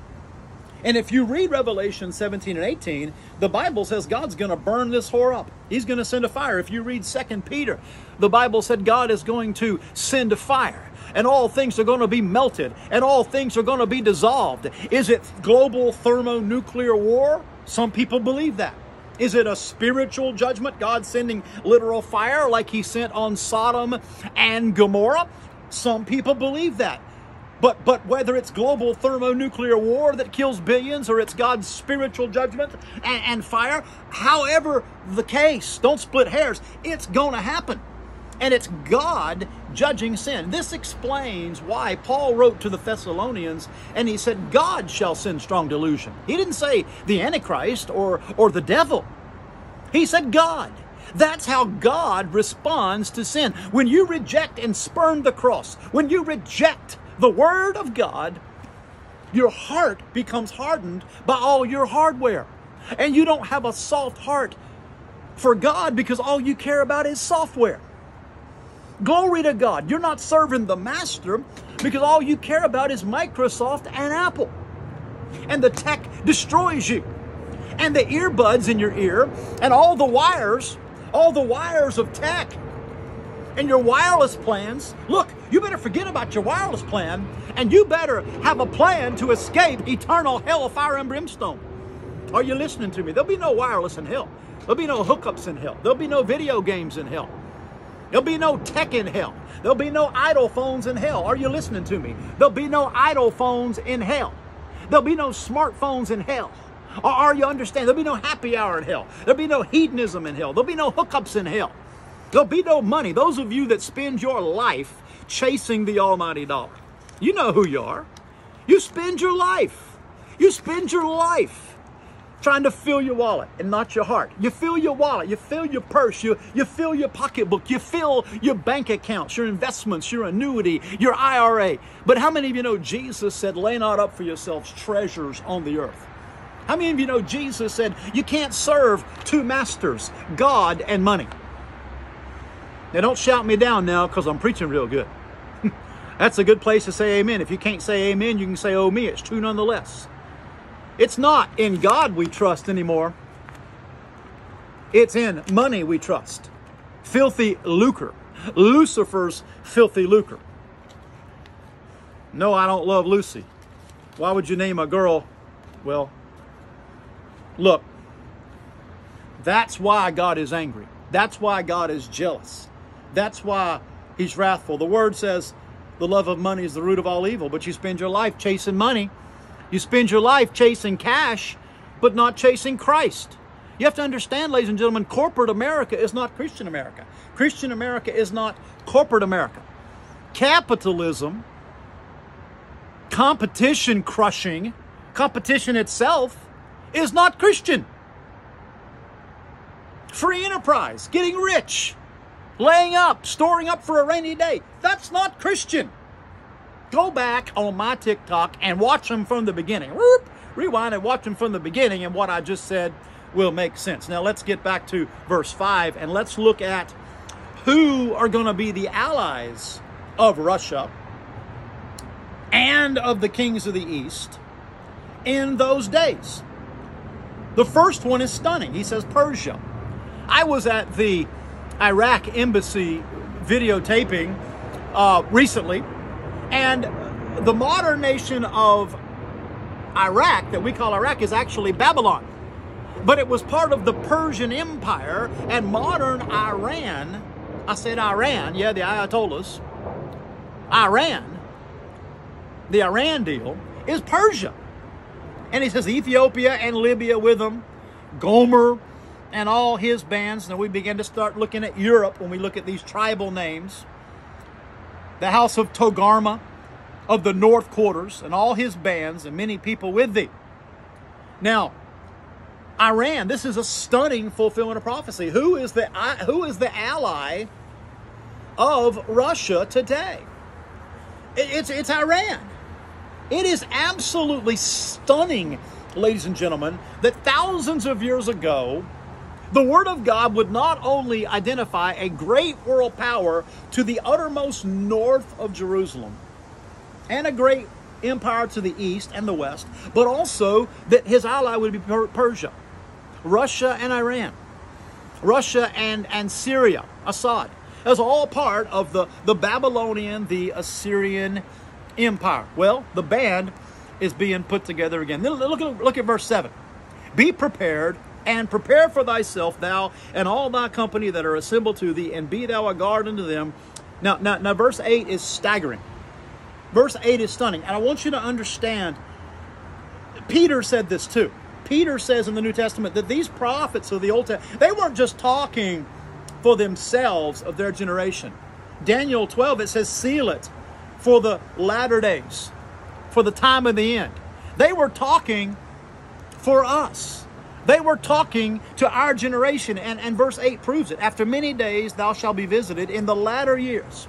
And if you read Revelation 17 and 18, the Bible says God's going to burn this whore up. He's going to send a fire. If you read 2 Peter, the Bible said God is going to send fire and all things are going to be melted and all things are going to be dissolved. Is it global thermonuclear war? Some people believe that. Is it a spiritual judgment, God sending literal fire like he sent on Sodom and Gomorrah? Some people believe that. But, but whether it's global thermonuclear war that kills billions or it's God's spiritual judgment and, and fire, however the case, don't split hairs, it's going to happen. And it's God judging sin. This explains why Paul wrote to the Thessalonians and he said, God shall send strong delusion. He didn't say the Antichrist or, or the devil. He said God. That's how God responds to sin. When you reject and spurn the cross, when you reject the Word of God, your heart becomes hardened by all your hardware. And you don't have a soft heart for God because all you care about is software. Glory to God. You're not serving the master because all you care about is Microsoft and Apple. And the tech destroys you. And the earbuds in your ear and all the wires, all the wires of tech and your wireless plans. Look, you better forget about your wireless plan and you better have a plan to escape eternal hell fire and brimstone. Are you listening to me? There'll be no wireless in hell. There'll be no hookups in hell. There'll be no video games in hell. There'll be no tech in hell. There'll be no idle phones in hell. Are you listening to me? There'll be no idle phones in hell. There'll be no smartphones in hell. Or are you understand? There'll be no happy hour in hell. There'll be no hedonism in hell. There'll be no hookups in hell. There'll be no money. Those of you that spend your life chasing the almighty dollar, you know who you are. You spend your life. You spend your life trying to fill your wallet and not your heart. You fill your wallet, you fill your purse, you, you fill your pocketbook, you fill your bank accounts, your investments, your annuity, your IRA. But how many of you know Jesus said, lay not up for yourselves treasures on the earth? How many of you know Jesus said, you can't serve two masters, God and money? Now don't shout me down now because I'm preaching real good. That's a good place to say amen. If you can't say amen, you can say oh me. It's true nonetheless. It's not in God we trust anymore. It's in money we trust. Filthy lucre. Lucifer's filthy lucre. No, I don't love Lucy. Why would you name a girl? Well, look, that's why God is angry. That's why God is jealous. That's why he's wrathful. The word says the love of money is the root of all evil, but you spend your life chasing money you spend your life chasing cash, but not chasing Christ. You have to understand, ladies and gentlemen, corporate America is not Christian America. Christian America is not corporate America. Capitalism, competition crushing, competition itself is not Christian. Free enterprise, getting rich, laying up, storing up for a rainy day, that's not Christian go back on my TikTok and watch them from the beginning. Whoop, rewind and watch them from the beginning, and what I just said will make sense. Now let's get back to verse 5 and let's look at who are going to be the allies of Russia and of the kings of the East in those days. The first one is stunning. He says Persia. I was at the Iraq embassy videotaping uh, recently and the modern nation of Iraq, that we call Iraq, is actually Babylon. But it was part of the Persian Empire, and modern Iran, I said Iran, yeah, the Ayatollahs, Iran, the Iran deal, is Persia. And he says Ethiopia and Libya with them, Gomer and all his bands. Now we begin to start looking at Europe when we look at these tribal names the house of Togarmah of the north quarters, and all his bands, and many people with thee. Now, Iran, this is a stunning fulfillment of prophecy. Who is the, who is the ally of Russia today? It's, it's Iran. It is absolutely stunning, ladies and gentlemen, that thousands of years ago, the Word of God would not only identify a great world power to the uttermost north of Jerusalem and a great empire to the east and the west, but also that his ally would be Persia, Russia and Iran, Russia and, and Syria, Assad. As all part of the, the Babylonian, the Assyrian empire. Well, the band is being put together again. Look at, look at verse 7. Be prepared and prepare for thyself, thou and all thy company that are assembled to thee, and be thou a guard unto them. Now, now, now verse 8 is staggering. Verse 8 is stunning. And I want you to understand, Peter said this too. Peter says in the New Testament that these prophets of the Old Testament, they weren't just talking for themselves of their generation. Daniel 12, it says, seal it for the latter days, for the time of the end. They were talking for us. They were talking to our generation, and, and verse 8 proves it. After many days thou shalt be visited in the latter years.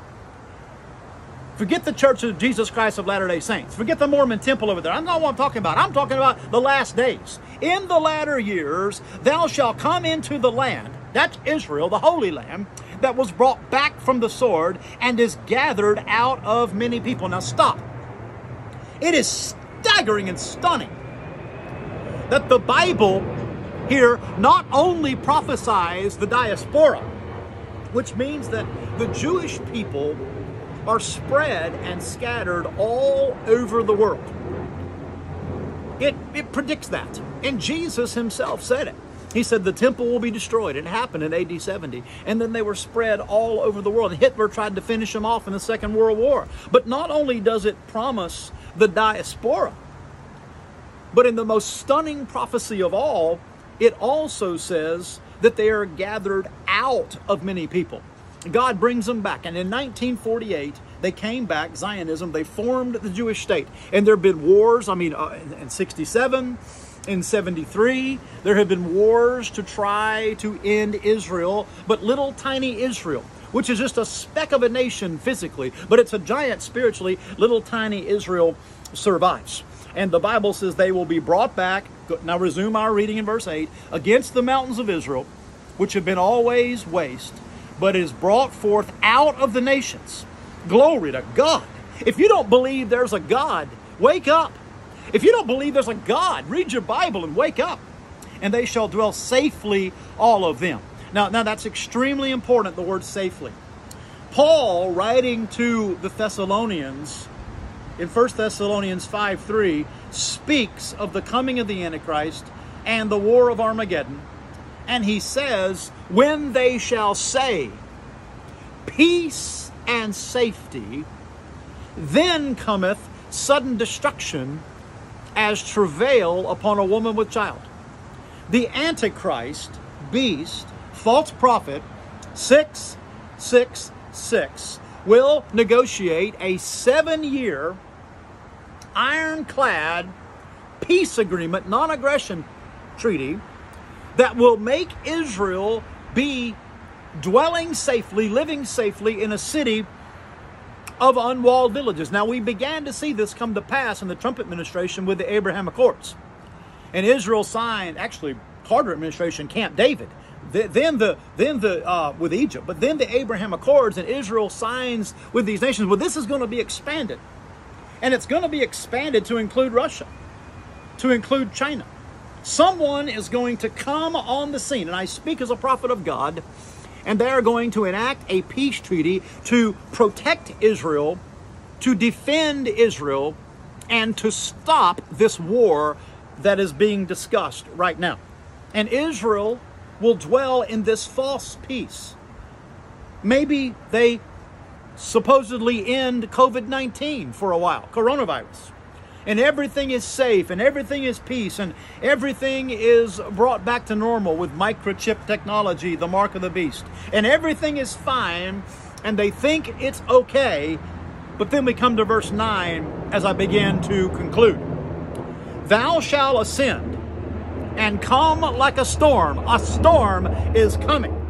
Forget the Church of Jesus Christ of Latter day Saints. Forget the Mormon temple over there. I'm not what I'm talking about. I'm talking about the last days. In the latter years, thou shalt come into the land, that's Israel, the Holy Land, that was brought back from the sword and is gathered out of many people. Now stop. It is staggering and stunning that the Bible here not only prophesies the diaspora, which means that the Jewish people are spread and scattered all over the world. It, it predicts that. And Jesus himself said it. He said the temple will be destroyed. It happened in AD 70. And then they were spread all over the world. Hitler tried to finish them off in the Second World War. But not only does it promise the diaspora, But in the most stunning prophecy of all, it also says that they are gathered out of many people. God brings them back. And in 1948, they came back, Zionism, they formed the Jewish state. And there have been wars, I mean, uh, in, in 67, in 73, there have been wars to try to end Israel, but little tiny Israel, which is just a speck of a nation physically, but it's a giant spiritually, little tiny Israel survives. And the Bible says they will be brought back. Now resume our reading in verse 8 against the mountains of Israel, which have been always waste, but is brought forth out of the nations. Glory to God. If you don't believe there's a God, wake up. If you don't believe there's a God, read your Bible and wake up. And they shall dwell safely, all of them. Now, now that's extremely important, the word safely. Paul, writing to the Thessalonians, in 1 Thessalonians 5 3 speaks of the coming of the Antichrist and the war of Armageddon. And he says, When they shall say, Peace and safety, then cometh sudden destruction as travail upon a woman with child. The Antichrist, beast, false prophet, 666, will negotiate a seven year ironclad peace agreement, non aggression treaty that will make Israel be dwelling safely, living safely in a city of unwalled villages. Now, we began to see this come to pass in the Trump administration with the Abraham Accords. And Israel signed, actually, Carter administration, Camp David. Then the then the uh, with Egypt, but then the Abraham Accords and Israel signs with these nations. Well, this is going to be expanded. And it's going to be expanded to include Russia, to include China. Someone is going to come on the scene, and I speak as a prophet of God, and they are going to enact a peace treaty to protect Israel, to defend Israel, and to stop this war that is being discussed right now. And Israel will dwell in this false peace. Maybe they supposedly end COVID 19 for a while, coronavirus. And everything is safe and everything is peace and everything is brought back to normal with microchip technology, the mark of the beast. And everything is fine and they think it's okay. But then we come to verse 9 as I begin to conclude. Thou shalt ascend and come like a storm. A storm is coming.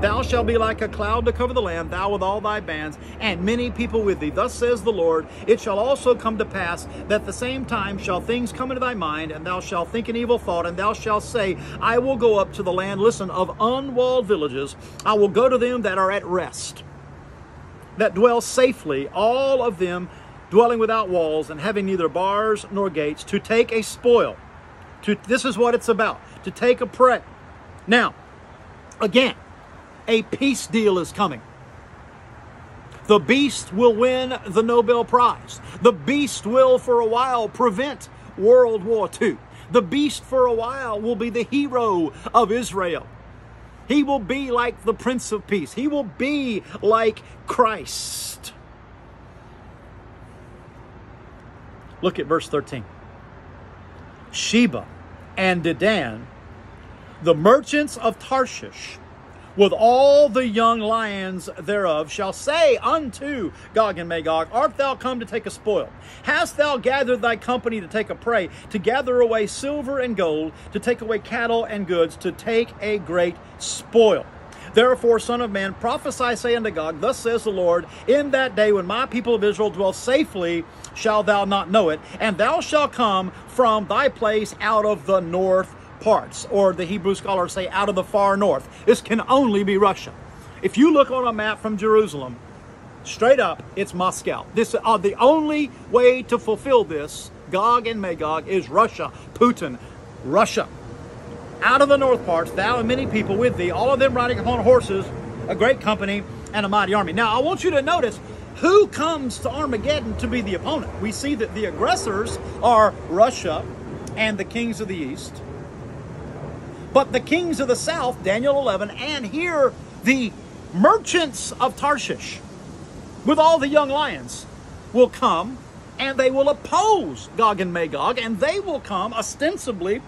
Thou shalt be like a cloud to cover the land, thou with all thy bands, and many people with thee. Thus says the Lord, it shall also come to pass that the same time shall things come into thy mind, and thou shalt think an evil thought, and thou shalt say, I will go up to the land, listen, of unwalled villages. I will go to them that are at rest, that dwell safely, all of them dwelling without walls, and having neither bars nor gates, to take a spoil. To, this is what it's about, to take a prey. Now, again, a peace deal is coming. The beast will win the Nobel Prize. The beast will, for a while, prevent World War II. The beast, for a while, will be the hero of Israel. He will be like the Prince of Peace. He will be like Christ. Look at verse 13. Sheba and Dedan, the merchants of Tarshish, with all the young lions thereof, shall say unto Gog and Magog, Art thou come to take a spoil? Hast thou gathered thy company to take a prey, to gather away silver and gold, to take away cattle and goods, to take a great spoil? Therefore, Son of Man, prophesy, say unto Gog, Thus says the Lord, In that day when my people of Israel dwell safely, shall thou not know it, and thou shalt come from thy place out of the north parts, or the Hebrew scholars say out of the far north. This can only be Russia. If you look on a map from Jerusalem, straight up, it's Moscow. This uh, the only way to fulfill this, Gog and Magog, is Russia, Putin, Russia. Out of the north parts, thou and many people with thee, all of them riding upon horses, a great company, and a mighty army. Now, I want you to notice who comes to Armageddon to be the opponent. We see that the aggressors are Russia and the kings of the east. But the kings of the south, Daniel 11, and here the merchants of Tarshish with all the young lions will come and they will oppose Gog and Magog, and they will come ostensibly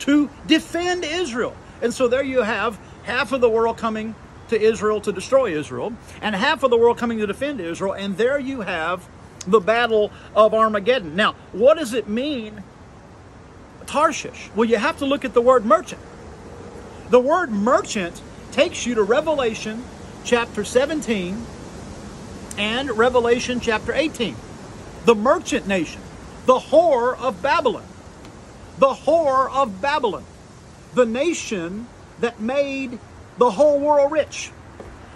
to defend Israel. And so there you have half of the world coming to Israel to destroy Israel, and half of the world coming to defend Israel, and there you have the battle of Armageddon. Now, what does it mean, Tarshish? Well, you have to look at the word merchant. The word merchant takes you to Revelation chapter 17 and Revelation chapter 18. The merchant nation, the whore of Babylon, the whore of Babylon, the nation that made the whole world rich.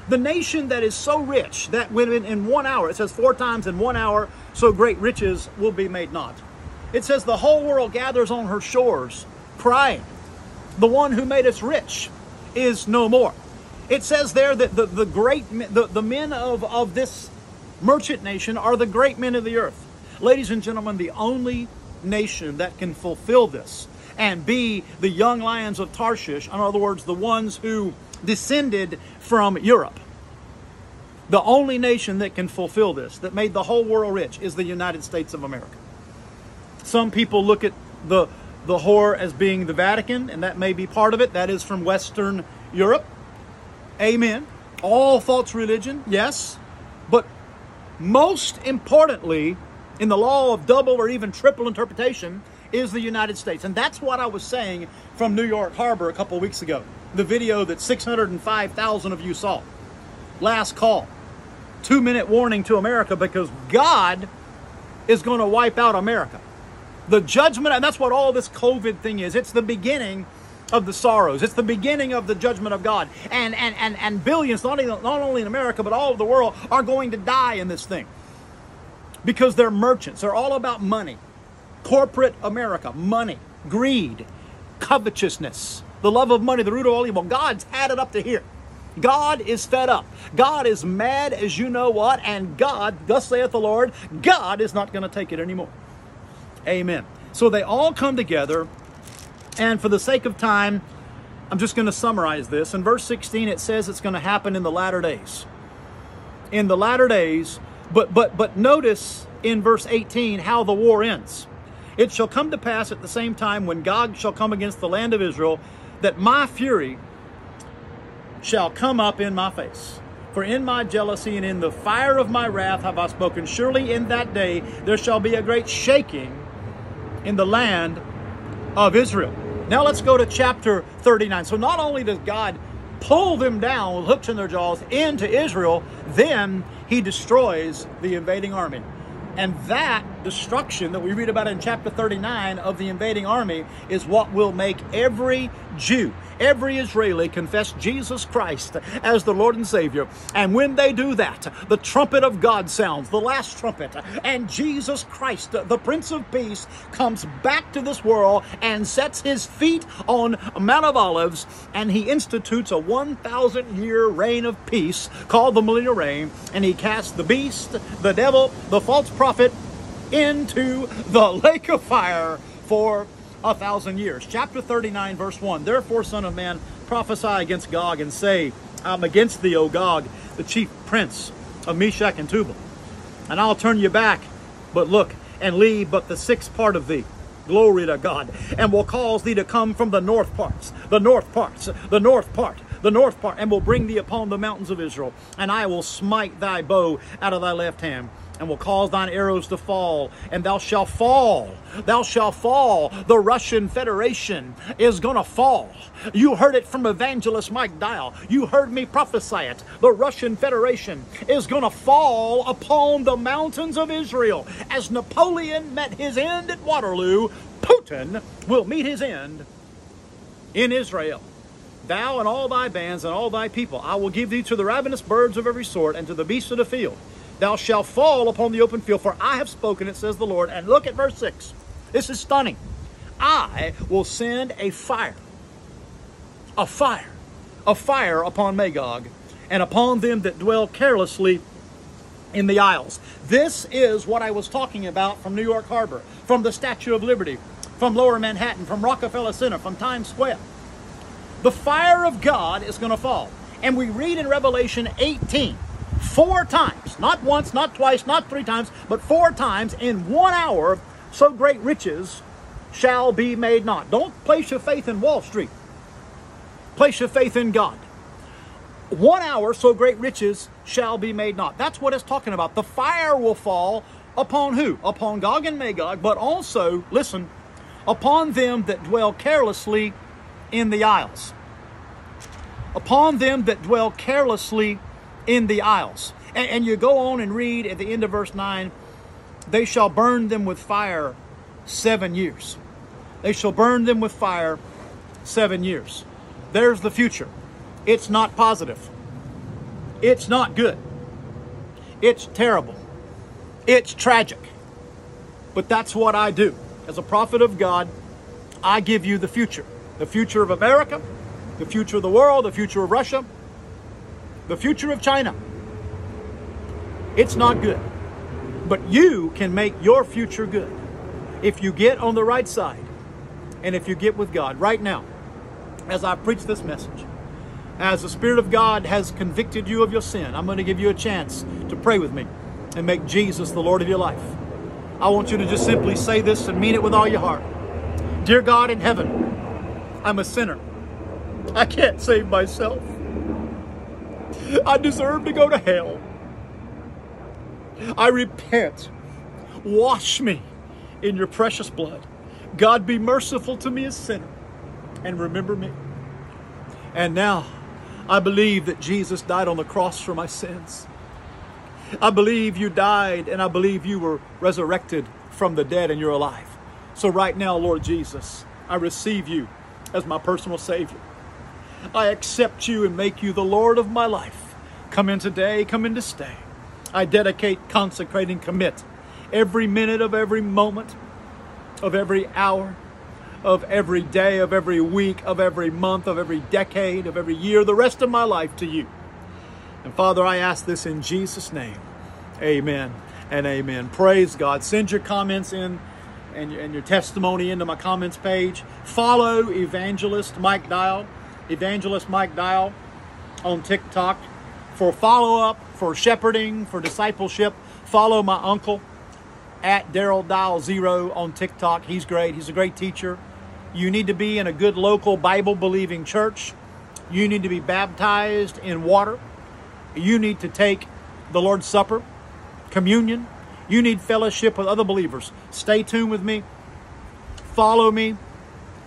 The nation that is so rich that when in one hour, it says four times in one hour, so great riches will be made not. It says the whole world gathers on her shores, crying, The one who made us rich is no more. It says there that the, the great the, the men of, of this merchant nation are the great men of the earth. Ladies and gentlemen, the only nation that can fulfill this and be the young lions of Tarshish, in other words, the ones who descended from Europe. The only nation that can fulfill this, that made the whole world rich, is the United States of America. Some people look at the, the whore as being the Vatican, and that may be part of it. That is from Western Europe. Amen. All false religion, yes. But most importantly, in the law of double or even triple interpretation, is the United States. And that's what I was saying from New York Harbor a couple weeks ago. The video that 605,000 of you saw. Last call. Two minute warning to America because God is going to wipe out America. The judgment, and that's what all this COVID thing is. It's the beginning of the sorrows. It's the beginning of the judgment of God. And and and, and billions, not, even, not only in America, but all over the world, are going to die in this thing. Because they're merchants. They're all about money. Corporate America, money, greed, covetousness, the love of money, the root of all evil. God's had it up to here. God is fed up. God is mad as you know what, and God, thus saith the Lord, God is not going to take it anymore. Amen. So they all come together, and for the sake of time, I'm just going to summarize this. In verse 16, it says it's going to happen in the latter days. In the latter days, but but but notice in verse 18 how the war ends. It shall come to pass at the same time when Gog shall come against the land of Israel, that my fury shall come up in my face. For in my jealousy and in the fire of my wrath have I spoken. Surely in that day there shall be a great shaking in the land of Israel. Now let's go to chapter 39. So not only does God pull them down with hooks in their jaws into Israel, then he destroys the invading army. And that destruction that we read about in chapter 39 of the invading army is what will make every Jew, every Israeli confess Jesus Christ as the Lord and Savior. And when they do that, the trumpet of God sounds, the last trumpet, and Jesus Christ, the Prince of Peace, comes back to this world and sets his feet on Mount of Olives, and he institutes a 1,000 year reign of peace called the millennial reign, and he casts the beast, the devil, the false prophet into the lake of fire for a thousand years. Chapter 39, verse 1. Therefore, Son of Man, prophesy against Gog and say, I'm against thee, O Gog, the chief prince of Meshech and Tubal. And I'll turn you back, but look, and leave but the sixth part of thee. Glory to God. And will cause thee to come from the north parts, the north parts, the north part, the north part, and will bring thee upon the mountains of Israel. And I will smite thy bow out of thy left hand and will cause thine arrows to fall, and thou shalt fall. Thou shalt fall. The Russian Federation is going to fall. You heard it from evangelist Mike Dyal. You heard me prophesy it. The Russian Federation is going to fall upon the mountains of Israel. As Napoleon met his end at Waterloo, Putin will meet his end in Israel. Thou and all thy bands and all thy people, I will give thee to the ravenous birds of every sort and to the beasts of the field thou shalt fall upon the open field, for I have spoken it, says the Lord. And look at verse 6. This is stunning. I will send a fire, a fire, a fire upon Magog, and upon them that dwell carelessly in the isles. This is what I was talking about from New York Harbor, from the Statue of Liberty, from Lower Manhattan, from Rockefeller Center, from Times Square. The fire of God is going to fall. And we read in Revelation 18 Four times, not once, not twice, not three times, but four times in one hour, so great riches shall be made not. Don't place your faith in Wall Street. Place your faith in God. One hour, so great riches shall be made not. That's what it's talking about. The fire will fall upon who? Upon Gog and Magog, but also, listen, upon them that dwell carelessly in the isles. Upon them that dwell carelessly in the isles. And, and, you go on and read at the end of verse 9, they shall burn them with fire seven years. They shall burn them with fire seven years. There's the future. It's not positive. It's not good. It's terrible. It's tragic. But that's what I do. As a prophet of God, I give you the future. The future of America, the future of the world, the future of Russia, the future of China. It's not good. But you can make your future good if you get on the right side and if you get with God right now, as I preach this message, as the Spirit of God has convicted you of your sin, I'm going to give you a chance to pray with me and make Jesus the Lord of your life. I want you to just simply say this and mean it with all your heart. Dear God in heaven, I'm a sinner. I can't save myself. I deserve to go to hell. I repent. Wash me in your precious blood. God, be merciful to me, a sinner, and remember me. And now, I believe that Jesus died on the cross for my sins. I believe you died, and I believe you were resurrected from the dead, and you're alive. So, right now, Lord Jesus, I receive you as my personal Savior. I accept you and make you the Lord of my life. Come in today, come in to stay. I dedicate, consecrate, and commit. Every minute of every moment of every hour of every day of every week of every month of every decade of every year the rest of my life to you. And father i ask this in jesus name. Amen and amen. Praise god. Send your comments in and, and your testimony into my comments page. Follow evangelist Mike Dyal evangelist Mike Dyal on tiktok for follow-up for shepherding for discipleship follow my uncle at Daryl Dial Zero on TikTok. He's great. He's a great teacher. You need to be in a good local Bible believing church. You need to be baptized in water. You need to take the Lord's Supper, communion. You need fellowship with other believers. Stay tuned with me. Follow me,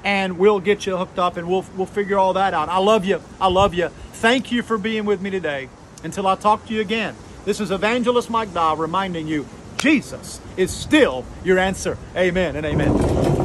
and we'll get you hooked up and we'll, we'll figure all that out. I love you. I love you. Thank you for being with me today. Until I talk to you again, this is Evangelist Mike Dyal reminding you Jesus is still your answer. Amen and amen.